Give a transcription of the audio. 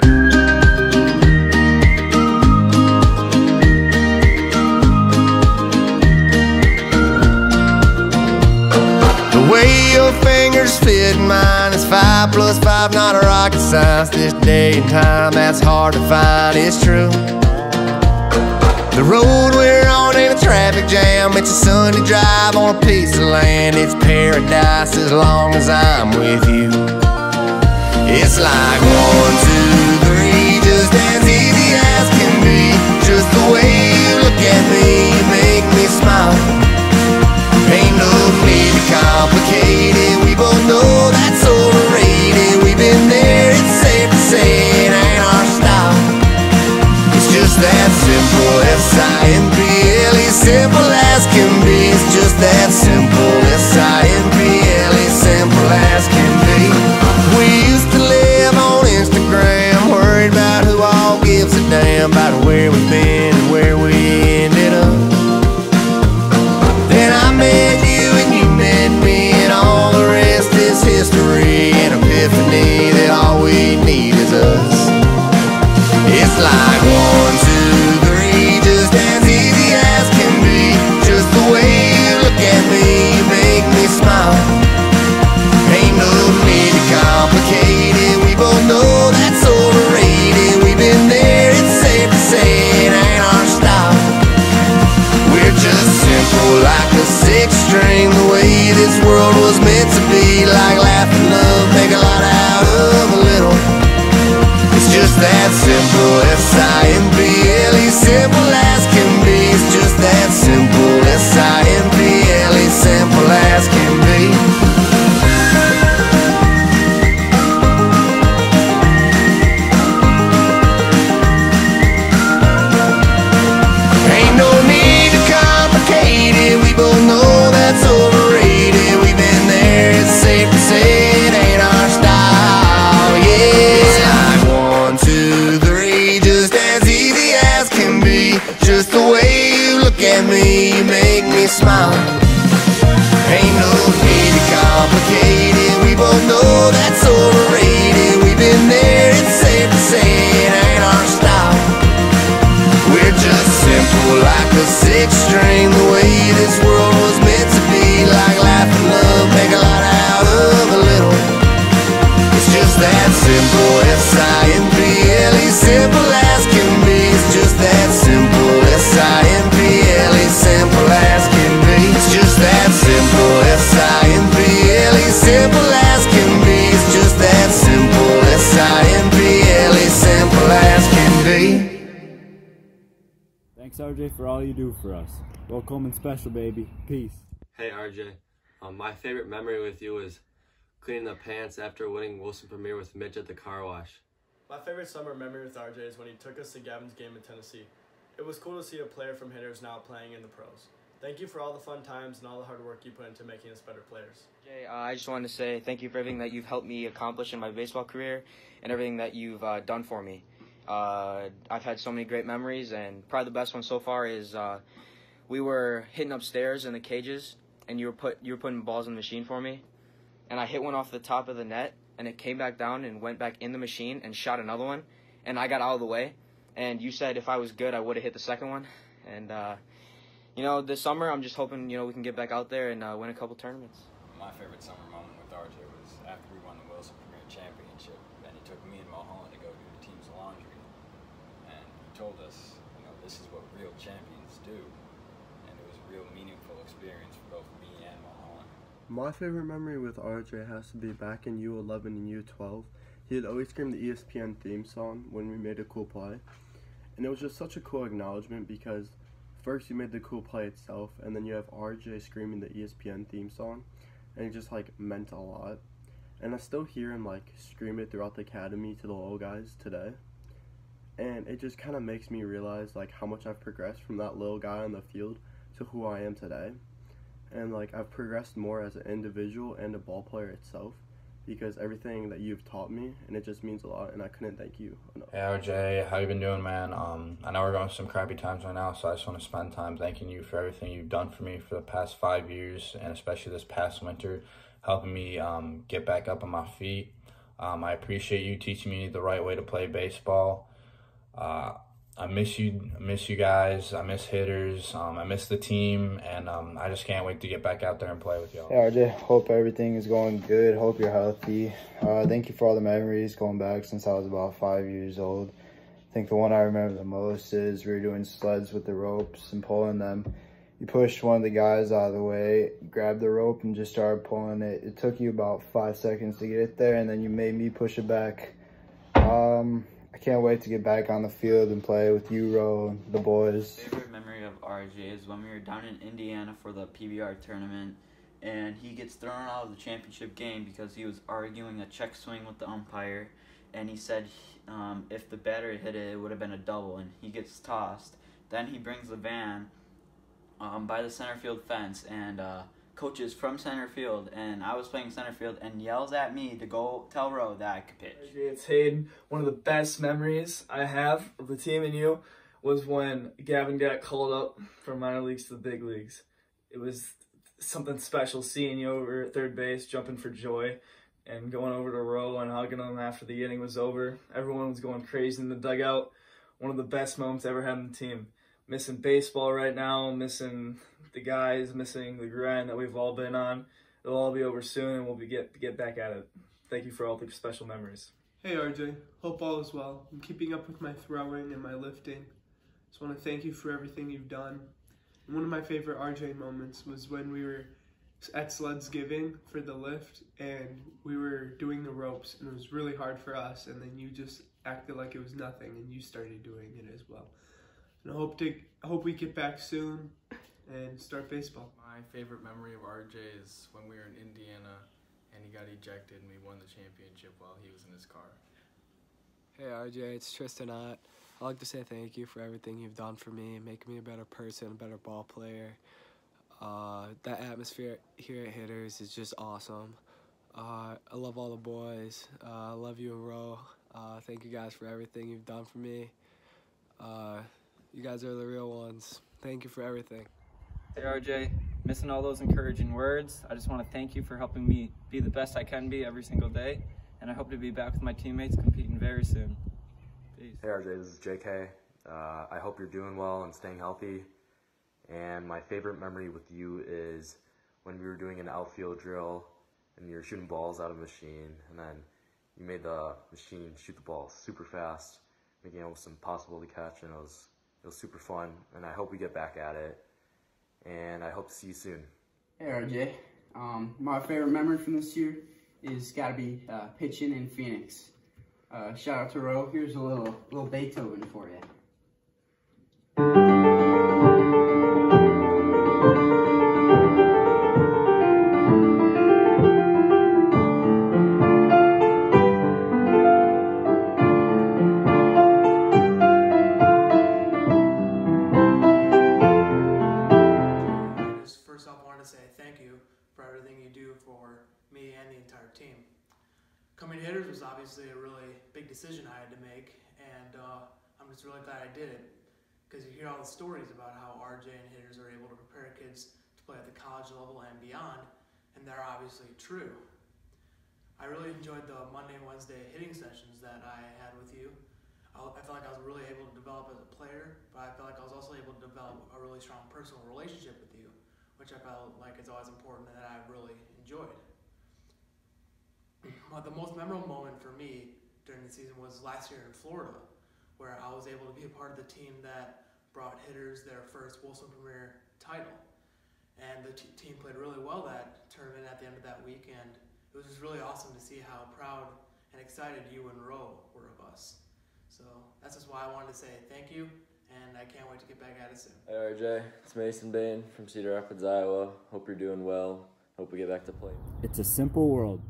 The way your fingers fit mine is five plus five, not a rocket science. This day and time, that's hard to find, it's true. The road we're on ain't a traffic jam, it's a Sunday drive on a piece of land. It's paradise as long as I'm with you. It's like one, two, three, just as easy as can be. Just the way you look at me, just that simple. S-I-M-P-L-E, simple as can be. It's just that simple. S-I-M-P-L-E, string. The way this world was meant to be. Like laughing Thanks, RJ, for all you do for us. Welcome and special, baby. Peace. Hey RJ, um, my favorite memory with you was cleaning the pants after winning Wilson Premier with Mitch at the car wash. My favorite summer memory with RJ is when he took us to Gavin's game in Tennessee. It was cool to see a player from Hitters now playing in the pros. Thank you for all the fun times and all the hard work you put into making us better players. Jay, uh, I just wanted to say thank you for everything that you've helped me accomplish in my baseball career and everything that you've uh, done for me. Uh, I've had so many great memories, and probably the best one so far is uh, we were hitting upstairs in the cages, and you were put you were putting balls in the machine for me, and I hit one off the top of the net, and it came back down and went back in the machine and shot another one, and I got out of the way, and you said if I was good, I would have hit the second one, and uh, you know this summer I'm just hoping you know we can get back out there and uh, win a couple tournaments. My favorite summer moment with RJ was after we won the Wilson Premier Championship, and he took me and Mulholland to go do the team's laundry. And he told us, you know, this is what real champions do. And it was a real meaningful experience for both me and Mulholland. My favorite memory with RJ has to be back in U11 and U12. He'd always scream the ESPN theme song when we made a cool play. And it was just such a cool acknowledgement because first you made the cool play itself, and then you have RJ screaming the ESPN theme song, and it just like meant a lot. And I still hear him like scream it throughout the academy to the little guys today. And it just kind of makes me realize like how much I've progressed from that little guy on the field to who I am today. And like I've progressed more as an individual and a ball player itself because everything that you've taught me and it just means a lot and I couldn't thank you enough. Hey RJ, how you been doing, man? Um, I know we're going through some crappy times right now, so I just want to spend time thanking you for everything you've done for me for the past five years, and especially this past winter, helping me um, get back up on my feet. Um, I appreciate you teaching me the right way to play baseball. Uh, I miss you, I miss you guys. I miss hitters. Um, I miss the team, and um, I just can't wait to get back out there and play with y'all. Hey RJ, hope everything is going good. Hope you're healthy. Uh, thank you for all the memories going back since I was about five years old. I think the one I remember the most is we were doing sleds with the ropes and pulling them. You pushed one of the guys out of the way, grabbed the rope, and just started pulling it. It took you about five seconds to get it there, and then you made me push it back. Um, I can't wait to get back on the field and play with you, Ro, and the boys. favorite memory of RJ is when we were down in Indiana for the PBR tournament, and he gets thrown out of the championship game because he was arguing a check swing with the umpire, and he said um, if the batter hit it, it would have been a double, and he gets tossed. Then he brings the van um, by the center field fence, and uh, coaches from center field, and I was playing center field, and yells at me to go tell Roe that I could pitch. It's Hayden. One of the best memories I have of the team and you was when Gavin got called up from minor leagues to the big leagues. It was something special seeing you over at third base, jumping for joy, and going over to Roe and hugging him after the inning was over. Everyone was going crazy in the dugout. One of the best moments I ever had in the team. Missing baseball right now, missing the guys, missing the grind that we've all been on. It'll all be over soon, and we'll be get get back at it. Thank you for all the special memories. Hey RJ, hope all is well. I'm keeping up with my throwing and my lifting. Just want to thank you for everything you've done. And one of my favorite RJ moments was when we were at Sleds Giving for the lift and we were doing the ropes and it was really hard for us and then you just acted like it was nothing and you started doing it as well. And I hope to I hope we get back soon and start baseball. My favorite memory of RJ is when we were in Indiana and he got ejected and we won the championship while he was in his car. Hey RJ, it's Tristan Ott. I'd like to say thank you for everything you've done for me, making me a better person, a better ball player. Uh, that atmosphere here at Hitters is just awesome. Uh, I love all the boys. Uh, I love you and Ro. Uh, thank you guys for everything you've done for me. You guys are the real ones. Thank you for everything. Hey RJ, missing all those encouraging words. I just want to thank you for helping me be the best I can be every single day, and I hope to be back with my teammates competing very soon. Peace. Hey RJ, this is JK. Uh, I hope you're doing well and staying healthy. And my favorite memory with you is when we were doing an outfield drill and you were shooting balls out of a machine, and then you made the machine shoot the ball super fast, making it almost impossible to catch, and it was it was super fun. And I hope we get back at it. And I hope to see you soon. Hey RJ, um, my favorite memory from this year is got to be uh, pitching in Phoenix. Uh, shout out to Ro. Here's a little little Beethoven for you. For me and the entire team. Coming to hitters was obviously a really big decision I had to make, and uh, I'm just really glad I did it because you hear all the stories about how RJ and hitters are able to prepare kids to play at the college level and beyond, and they're obviously true. I really enjoyed the Monday and Wednesday hitting sessions that I had with you. I I felt like I was really able to develop as a player, but I felt like I was also able to develop a really strong personal relationship with you, which I felt like is always important and that I really enjoyed. Uh, the most memorable moment for me during the season was last year in Florida, where I was able to be a part of the team that brought hitters their first Wilson Premier title. And the team played really well that tournament at the end of that week, and it was just really awesome to see how proud and excited you and Ro were of us. So that's just why I wanted to say thank you, and I can't wait to get back at it soon. Hey RJ, it's Mason Bain from Cedar Rapids, Iowa. Hope you're doing well. Hope we get back to play. It's a simple world.